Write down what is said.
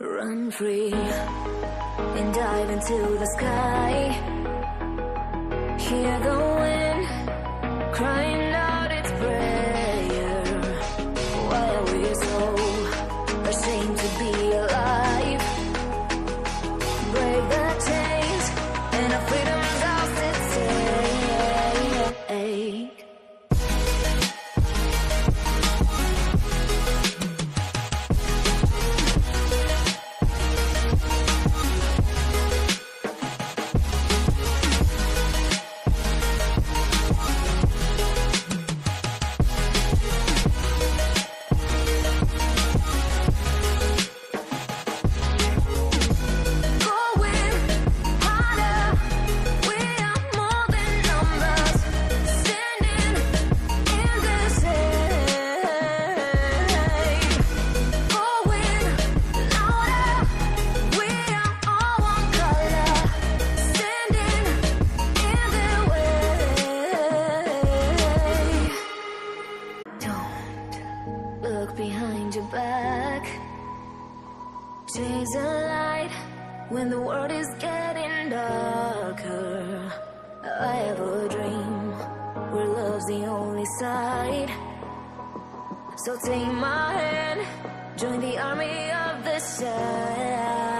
run free and dive into the sky. Hear the wind crying out its prayer. Why are we so ashamed to be alive? Break the chains and our freedom's look behind your back. Chase a light when the world is getting darker. I have a dream where love's the only side. So take my hand, join the army of the side.